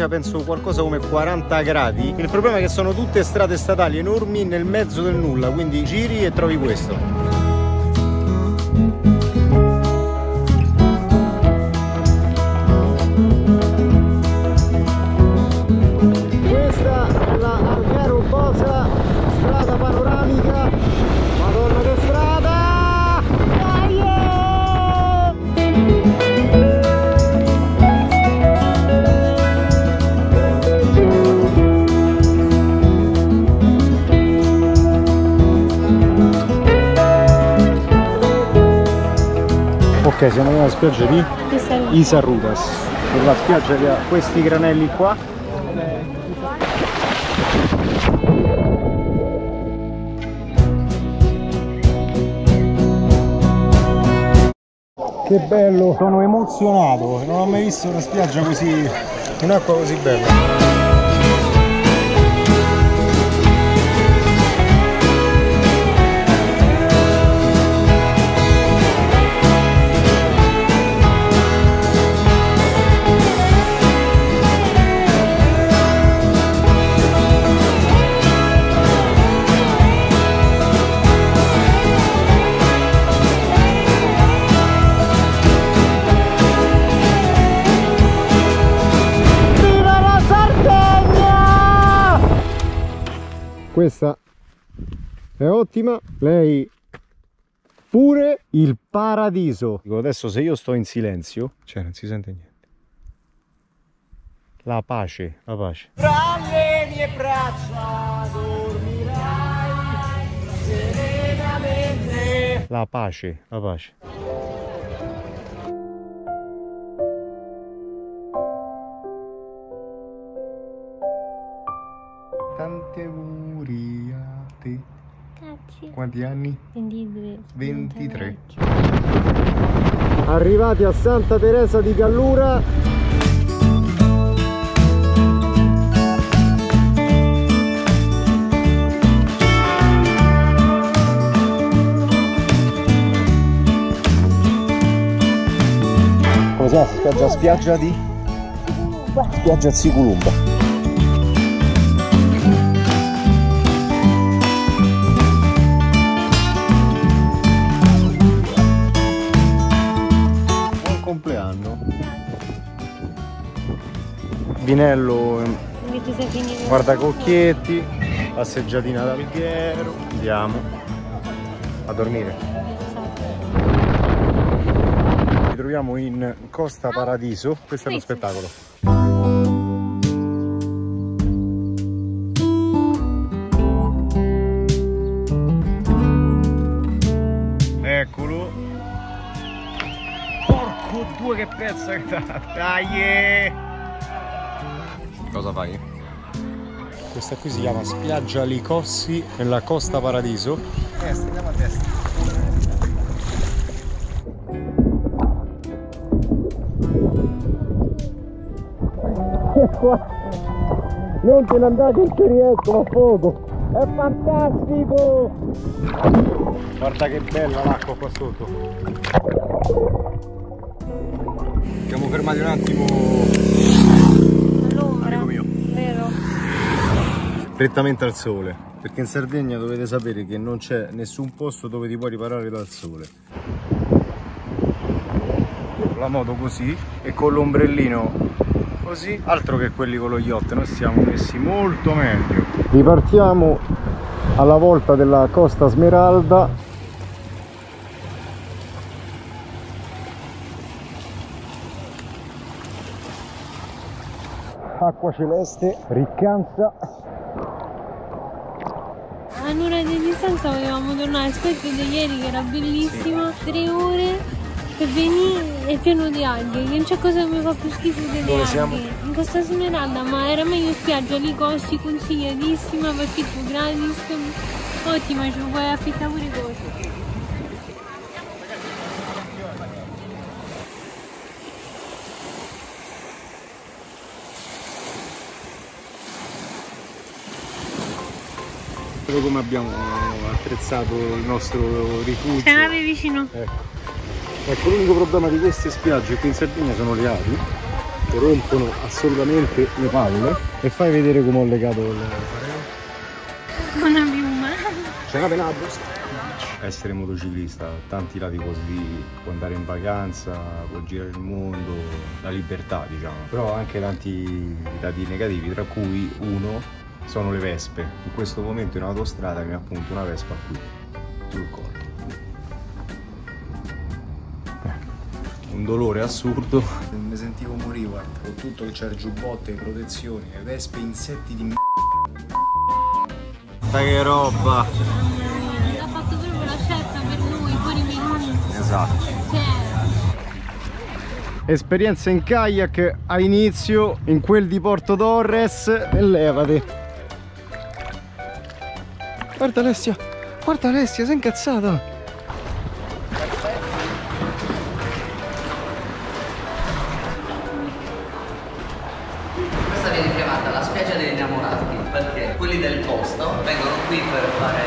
circa penso qualcosa come 40 gradi. Il problema è che sono tutte strade statali enormi nel mezzo del nulla, quindi giri e trovi questo. Questa è la Ok, siamo nella spiaggia di Isarrutas. La spiaggia che ha questi granelli qua. Che bello! Sono emozionato, non ho mai visto una spiaggia così, un'acqua così bella. Questa è ottima, lei pure il paradiso. Dico, Adesso se io sto in silenzio, cioè non si sente niente. La pace, la pace. Tra le mie braccia dormirai serenamente. La pace, la pace. Grazie. Quanti anni? 22. 23. Arrivati a Santa Teresa di Gallura. Chiama? Spiaggia, spiaggia di? Spiaggia Ziculumba. Sei finito. guardacocchietti, passeggiatina d'Alghero. Andiamo a dormire. Ci troviamo in Costa Paradiso. Questo è lo spettacolo. Eccolo. Porco due che pezza che dà. Dai! Cosa fai? Questa qui si chiama spiaggia Licossi nella Costa Paradiso. Testa, andiamo a testa. Non te ne andate che riesco a fuoco! È fantastico! Guarda che bella l'acqua qua sotto! Siamo fermati un attimo prettamente al sole. Perché in Sardegna dovete sapere che non c'è nessun posto dove ti puoi riparare dal sole. La moto così e con l'ombrellino così. Altro che quelli con lo yacht noi siamo messi molto meglio. Ripartiamo alla volta della costa smeralda. Acqua celeste riccanza distanza volevamo tornare aspetto di ieri che era bellissima. Tre ore per venire è pieno di alghe. che Non c'è cosa che mi fa più schifo delle Dove alghe. siamo? In Costa Smeralda, ma era meglio spiaggia lì costi consigliatissima perché tu gratis. Ottima, ci puoi affittare pure cose. Ecco come abbiamo attrezzato il nostro rifugio. C'è nave vicino. Ecco, l'unico problema di queste spiagge qui in Sardegna sono le api che rompono assolutamente le palle. E fai vedere come ho legato il Una piuma. C'è una pena Essere motociclista tanti lati positivi, puoi andare in vacanza, puoi girare il mondo, la libertà diciamo, però anche tanti lati negativi, tra cui uno sono le vespe. In questo momento in autostrada mi ha appunto una vespa qui, sul collo. Eh, Un dolore assurdo. Mi sentivo morire, guarda, con tutto che c'è il giubbotto, le protezioni, le vespe, insetti di m***a. Che roba! Mamma mia, ha fatto proprio la scelta per noi, fuori minuti. Esatto. Cioè, Esperienza in kayak a inizio in quel di Porto Torres e levati. Guarda Alessia, guarda Alessia, sei incazzata. Questa viene chiamata la spiaggia degli innamorati perché quelli del posto vengono qui per fare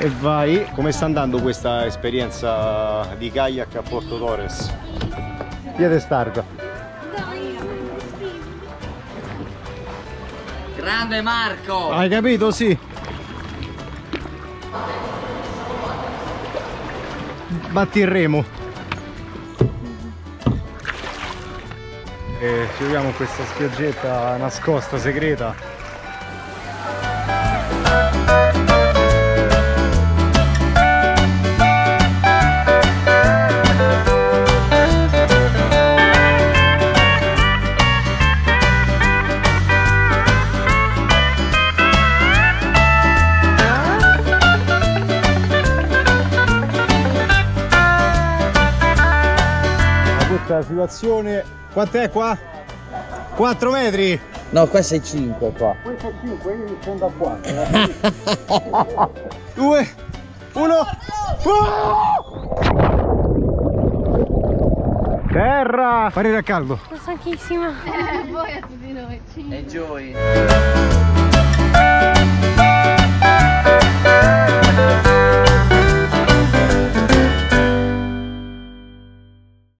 E vai. Come sta andando questa esperienza di kayak a Porto Torres? Piede starga. Grande Marco! Hai capito? Sì. Batti il remo. E ci troviamo in questa spiaggetta nascosta, segreta. brutta la situazione. Quant'è qua? 4 metri? No, qua è 5 qua. Questo è 5, io mi scendo a 4. 2, 1. Terra! Parere a caldo. Sono stanchissima. Eh, voi a tutti noi. Enjoy.